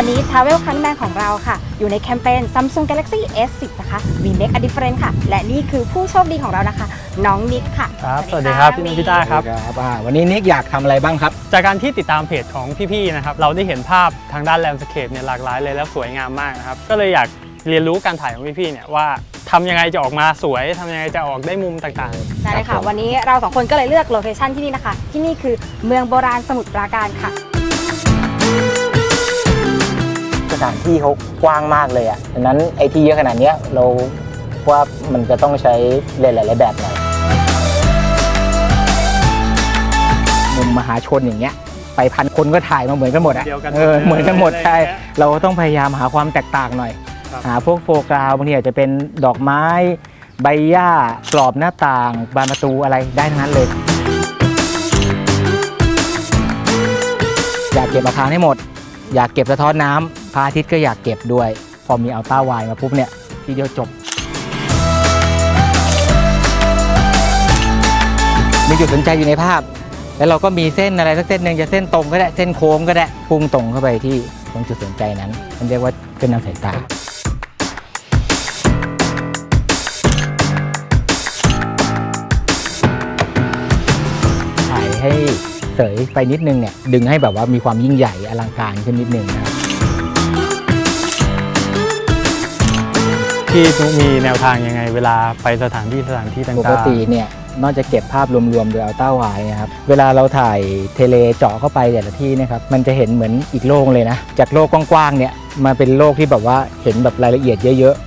วันนี้ Travel ครั้งแรกของเราค่ะ อยู่ในแคมเปญ Samsung Galaxy S10 นะคะ We Make a Difference ค่ะ และนี่คือผู้โชคดีของเรานะคะ น้องนิกค่ะครับสวัสดีครับพี่นุ้ยพี่ต้าครับครับอ่าวันนี้นิกอยากทำอะไรบ้างครับ จากการที่ติดตามเพจของพี่ๆนะครับเราได้เห็นภาพทางด้าน landscape เนี่ยหลากหลายเลยแล้วสวยงามมากนะครับก็เลยอยากเรียนรู้การถ่ายของพี่ๆเนี่ยว่าทำยังไงจะออกมาสวยทำยังไงจะออกได้มุมต่างๆ ได้เลยค่ะ วันนี้เราสองคนก็เลยเลือก location ที่นี่นะคะ ที่นี่คือเมืองโบราณสมุทรปราการค่ะ ถานที่เขากว้างมากเลยอะดังนั้นไอ้ที่เยอะขนาดเนี้ยเราว่ามันจะต้องใช้เลนส์หลายๆแบบหน่อยมุมมหาชนอย่างเงี้ยไปพันคนก็ถ่ายมาเหมือนกันหมดอะเดียวกันหมดเออเหมือนกันหมดเลยใช่อะไรอย่างเงี้ยเราต้องพยายามหาความแตกต่างหน่อยครับหาพวกโฟกราวบางทีอาจจะเป็นดอกไม้ ใบหญ้ากรอบหน้าต่าง บานประตูอะไรได้ทั้งนั้นเลย อยากเก็บอาคารให้หมด อยากเก็บสะท้อนน้ำพ ระอาทิตย์ก็อยากเก็บด้วย พอมีอัลต้าไวมาปุ๊บเนี่ยทีเดียวจบมีจุดสนใจอยู่ในภาพ แล้วเราก็มีเส้นอะไรสักเส้นหนึ่งจะเส้นตรงก็ได้เส้นโค้งก็ได้พุ่งตรงเข้าไปที่ตรงจุดสนใจนั้น มันเรียกว่าเป็นนำสายตาถ่ายให้เสยไปนิดนึงเนี่ยดึงให้แบบว่ามีความยิ่งใหญ่อลังการขึ้นนิดนึงนะครับ พี่มีแนวทางยังไง เวลาไปสถานที่สถานที่ต่างๆปกติเนี่ยนอกจากเก็บภาพรวมๆโดยเอัลต้าไวนะครับ เวลาเราถ่ายเทเลเจาะเข้าไปแต่ละที่นะครับ มันจะเห็นเหมือนอีกโลกเลยนะ จากโลกกว้างๆเนี่ยมาเป็นโลกที่แบบว่าเห็นแบบรายละเอียดเยอะๆ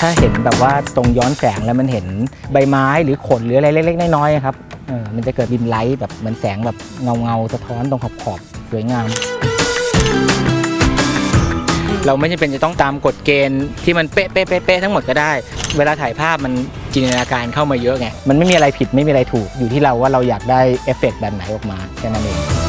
ถ้าเห็นแบบว่าตรงย้อนแสงแล้วมันเห็นใบไม้หรือขนหรืออะไรเล็กๆน้อยๆครับเออมันจะเกิด rim light แบบเหมือนแสงแบบเงาๆสะท้อนตรงขอบๆ สวยงาม เราไม่จำเป็นจะต้องตามกฎเกณฑ์ที่มันเป๊ะเป๊ะเป๊ะเป๊ะทั้งหมดก็ได้ เวลาถ่ายภาพมันจินตนาการเข้ามาเยอะไง มันไม่มีอะไรผิดไม่มีอะไรถูกอยู่ที่เราว่าเราอยากได้เอฟเฟกต์แบบไหนออกมาแค่นั้นเอง